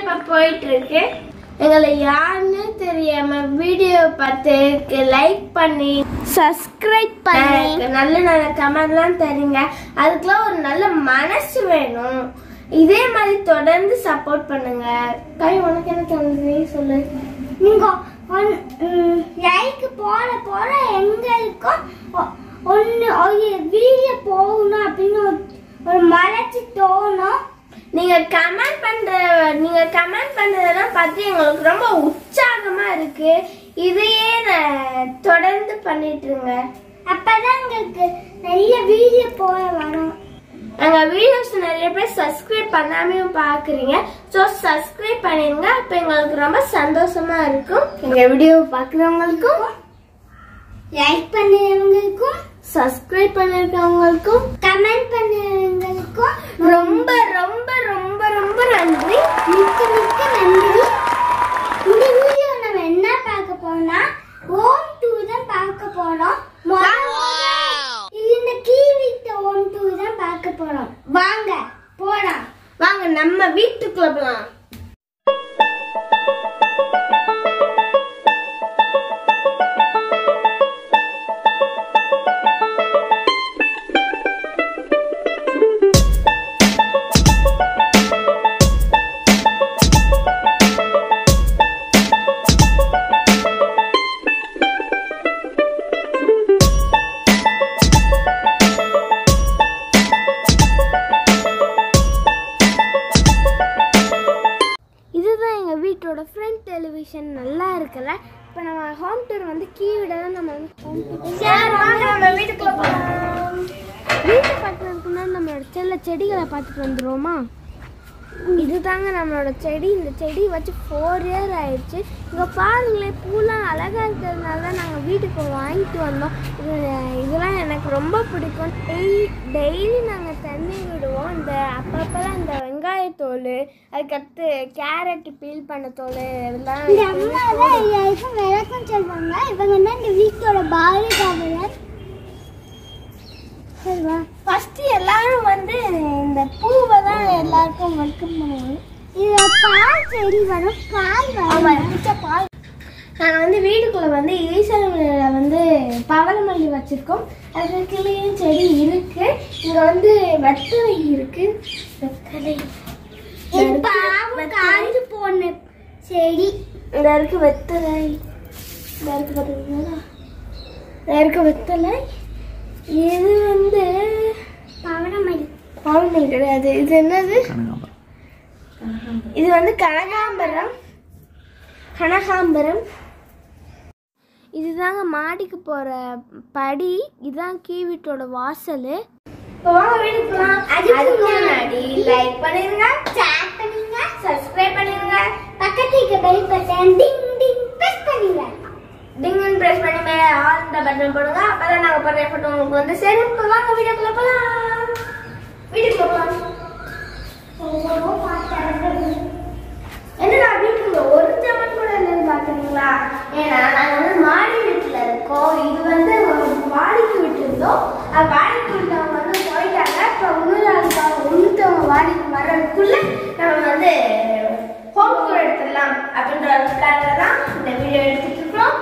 இப்ப போயிட்டு இருக்கு எங்களை யாருன்னு தெரியாம வீடியோ பார்த்து லைக் பண்ணி சப்ஸ்கிரைப் எனக்கு நல்ல நல்ல கமெண்ட்லாம் தரீங்க. அதுக்கெல்லாம் ஒரு நல்ல மனசு வேணும். இதே மாதிரி தொடர்ந்து சப்போர்ட் பண்ணுங்க. கை உனக்கு என்ன தோணுது? சொல்லு. நீங்க லைக் போட போட எங்களுக்கும் ஒ- ஒண்ணு ஒரு வீடியோ போகணும் அப்படின்னு ஒரு- ஒரு மனசு தோணும். நீங்க கமெண்ட் பண்ற நீங்க கமெண்ட் பண்றதெல்லாம் பார்த்து எங்களுக்கு ரொம்ப உற்சாகமா இருக்கு. இதையே தொடர்ந்து பண்ணிட்டு இருங்க அப்பதான் எங்களுக்கு நிறைய வீடியோ போட வரும். எங்க வீடியோஸ் நிறைய பேர் சப்ஸ்கிரைப் பண்ணாமையும் பாக்குறீங்க. ஸோ சப்ஸ்கிரைப் பண்ணிருங்க அப்ப எங்களுக்கு ரொம்ப சந்தோஷமா இருக்கும். எங்க வீடியோ பாக்குறவங்களுக்கும் லைக் பண்ணுறவங்களுக்கும் சப்ஸ்கிரைப் பண்ணிருக்கவங்களுக்கும் கமெண்ட் பண்ணுறவங்களுக்கும் ரொம்ப ரொம்ப ரொம்ப ரொம்ப நன்றி மிக்க மிக்க நன்றி இந்த வீடியோ நம்ம என்ன பார்க்க போறோம்னா ஹோம் டூர் தான் பார்க்க போறோம் முதல்ல இந்த கீவிட்ட ஹோம் டூர் தான் பார்க்க போறோம் போடா வாங்க நம்ம வீட்டுக்குள்ள போலாம். இருக்குல்ல இப்போ நம்ம ஹோம் டூர் வந்து கீவிட தான் நம்ம வந்து ஹோம் டூர் சரி வாங்க நம்ம வீட்டுக்குள்ள போகலாம் வீட்டை பார்க்கறதுக்கு முன்னாடி நம்மளோட செல்ல செடிகளை பார்த்துட்டு வந்துருவோமா? இதுதாங்க நம்மளோட செடி. இந்த செடி வச்சு ஃபோர் இயர் ஆயிடுச்சு. இங்கே பாருங்களேன் பூலாம் அழகாக இருக்கிறதுனால தான் நாங்கள் வீட்டுக்கு வாங்கிட்டு வந்தோம். இது இதெல்லாம் எனக்கு ரொம்ப பிடிக்கும். டெய்லி டெய்லி நாங்கள் தண்ணி விடுவோம். இந்த அப்பப்போலாம் இந்த வெங்காயத்தோல் அதுக்கடுத்து கேரட் பீல் பண்ண தோல் இதெல்லாம் இந்த அம்மா தான் எல்லாருக்கும் விளக்கம் சொல்லுவாங்க இவங்க தான் இந்த வீட்டோட பாதுகாவலர்? சரிவா ஃபர்ஸ்ட் எல்லாரும் வந்து இந்த பூவை தான் எல்லாருக்கும் வெல்கம் பண்ணுவாங்க இது பால் செடி வரும். பால் வரும். பால். நாங்கள் வந்து வீட்டுக்குள்ள வந்து ஈசனில் வந்து பவளமல்லி வச்சிருக்கோம். அதுக்கு கீழேயும் செடி இருக்கு. இங்க வந்து வெத்தலை இருக்கு. வெத்தலை இது பாவம் காஞ்சு போன செடி இந்த இருக்கு வெத்தலை. இந்த இருக்கு பார்த்தீங்களா? இருக்கு வெத்தலை. இது வந்து பவனமல்லி. பவளமல்லி கிடையாது. இது என்னது? இது வந்து கனகாம்பரம். கனகாம்பரம். இதுதாங்க மாடிக்கு போற படி. இதுதான் கீ வீட்டோட வாசல் அதுக்கு முன்னாடி லைக் பண்ணிருங்க சப்ஸ்கிரைப் பண்ணிருங்க பக்கத்துக்கு bell button ding ding press பண்ணுங்க டிங்கன் பிரஸ் பண்ணி மேலே ஆல் பட்டன் போடுங்க. அப்பதான் நாங்க போடுற போட்டோ உங்களுக்கு வந்து சரி இப்போ வாங்க வீட்டுக்குள்ள போலாம். வீட்டுக்குள்ள போலாம். என்னடா வீட்டுக்குள்ள ஒரு ஜமன் கூட இல்லைன்னு பாக்குறீங்களா ஏன்னா நாங்க வந்து மாடி வீட்டுல இருக்கோம். இது வந்து வாடிக்கை விட்டு இருந்தோம் வாடிக்கை விட்டவங்க வந்து போயிட்டாங்க. இப்ப இன்னொரு இன்னொருத்தவங்க வாடிக்கை வர்றதுக்குள்ள நம்ம வந்து அப்படின்ற ஒரு பிளான்ல தான் இந்த வீடியோ எடுத்துட்டு இருக்கோம்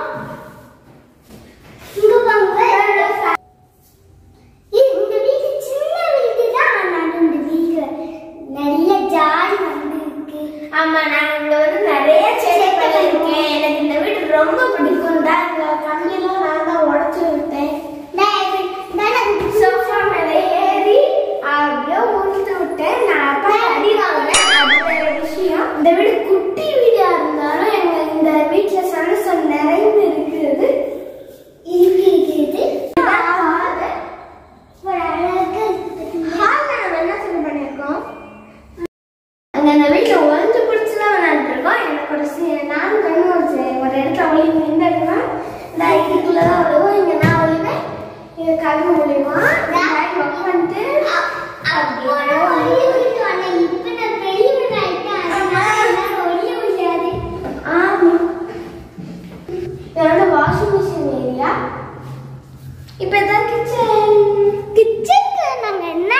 நிறைய ஆமா இங்க வந்து நிறைய செடிகள் இருக்கேன் எனக்கு இந்த வீடு ரொம்ப பிடிக்கும். தான் இந்த கம்மியெல்லாம் ఎవరైనా వాషింగ్ మిషన్ ஏரியா இப்போ இதான் கிச்சன் கிச்சனுக்கு நாங்கள் என்ன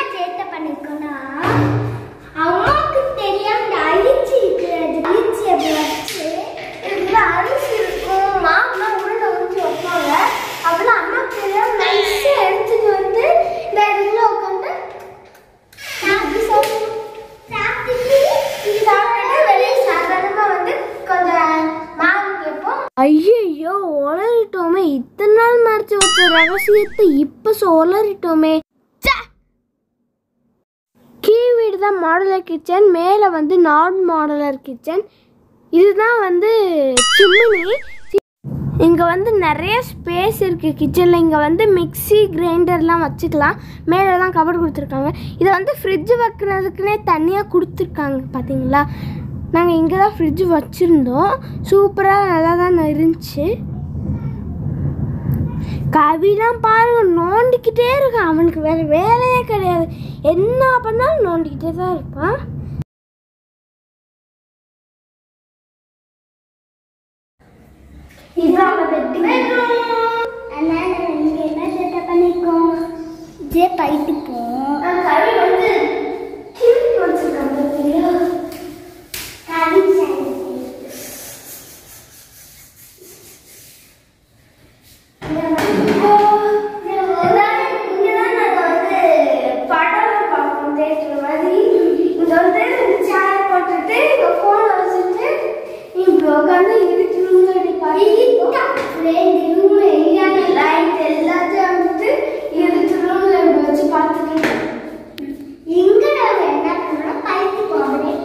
இதுதான் மாடுலர் கிச்சன் மேலே வந்து நான் மாடுலர் கிச்சன் இதுதான் வந்து சிம்மினி இங்கே வந்து நிறைய ஸ்பேஸ் இருக்குது கிச்சனில் இங்கே வந்து மிக்ஸி கிரைண்டர்லாம் வச்சுக்கலாம். மேலே தான் கவர் கொடுத்துருக்காங்க. இதை வந்து ஃப்ரிட்ஜ் வைக்கிறதுக்குனே தனியாக கொடுத்துருக்காங்க பார்த்தீங்களா நாங்கள் இங்கே தான் ஃப்ரிட்ஜு வச்சுருந்தோம். சூப்பராக நல்லா தான் இருந்துச்சு. கவிலாம் பாருங்க நோண்டிக்கிட்டே இருக்கான். அவனுக்கு வேற வேலையே கிடையாது. என்ன பண்ணாலும் நோண்டிக்கிட்டே தான் இருப்பான். இதுதான் நம்ம பெட்ரூம் அதனால இங்க என்ன செட்டப் பண்ணிருக்கோம் ஜே பைட்டுப்போம் கவி வந்து கிழித்து வச்சிருக்காங்க பார்த்தீங்களா? கவி சைடு இங்கதான் நாங்க வந்து படம் பார்ப்போம் theatre மாதிரி. இங்க வந்து chair போட்டுட்டு, இங்க phone அ வச்சுட்டு, இங்க உட்கார்ந்து இருட்டு room ல இப்படி பார்த்துட்டு, light எல்லாத்தையும் அணைச்சிட்டு, இருட்டு room ல இப்படி வச்சு பார்த்துட்டு இங்க நாம என்ன பண்ணோம் பைட்டு போகிறேன்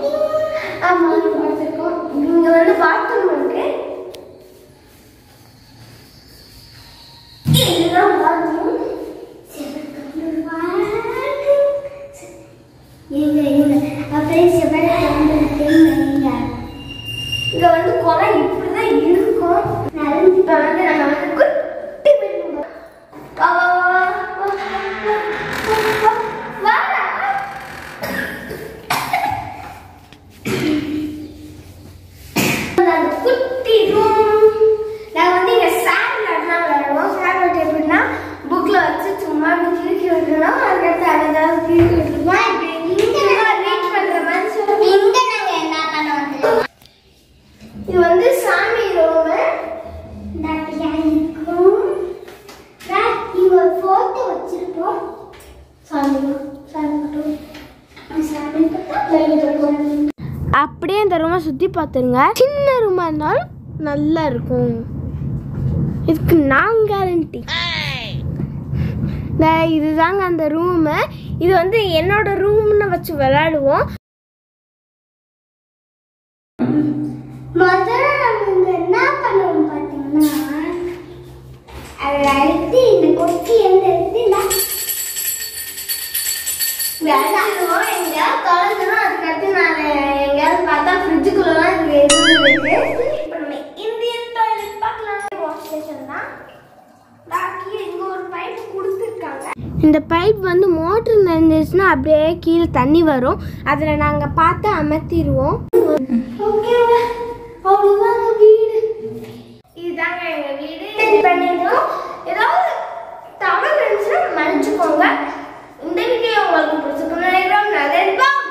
ஆமா பார்த்துருக்கோம் இங்க வந்து பாத்ரூம் இருக்கு இதுதான் பாத்ரூம் இங்க இங்க அப்படியே சிவனை வந்துருக்கீங்க இங்க வந்து குளம் இப்படிதான் இருக்கும் நடந்து இப்ப வந்து நம்ம வந்து குட்டி bedroom. வா வா வா வா வா, வா, வா, வா. அந்த குட்டி room. நாங்க வந்து இங்க salad தான் விளையாடுவோம். salad எப்படின்னா, book ல வச்சு சும்மா இப்படி கிறுக்கி விட்டுறணும். அதுக்கடுத்து அதை ஏதாவது கிறுக்கி விட்டுருவோம். இப்படி சும்மா read பண்ற மாதிரி சொல்லுவோம். இங்க நாங்க என்ன பண்ண வந்தோம் இது வந்து சாமி ரூமு அப்படியா இருக்கும் நான் இங்க ஒரு போட்டோ வச்சிருப்போம் சாமி சாமி பார்த்தா அப்படியே இந்த ரூமை சுற்றி பார்த்துருங்க சின்ன ரூமாக இருந்தாலும் நல்லா இருக்கும். இதுக்கு நான் கேரண்டி இதுதாங்க அந்த ரூமு இது வந்து என்னோட ரூம்னு வச்சு விளையாடுவோம். முதல்ல நம்ம என்ன பண்ணுவோம் பாத்தீங்கன்னா அதை அழுத்தி இந்த கொக்கி எடுத்து இந்த பைப் வந்து மோட்டர் நினைஞ்சிச்சுன்னா அப்படியே கீழே தண்ணி வரும். அதில் நாங்கள் பார்த்து அமர்த்திடுவோம். இதுதாங்க எங்கள் வீடு. பண்ணிடுவோம் ஏதாவது தவறு இருந்துச்சுன்னா மன்னிச்சுக்கோங்க. இந்த வீடியோ உங்களுக்கு பிடிச்சிருக்கும் நினைக்கிறோம் நல்லா இருப்போம்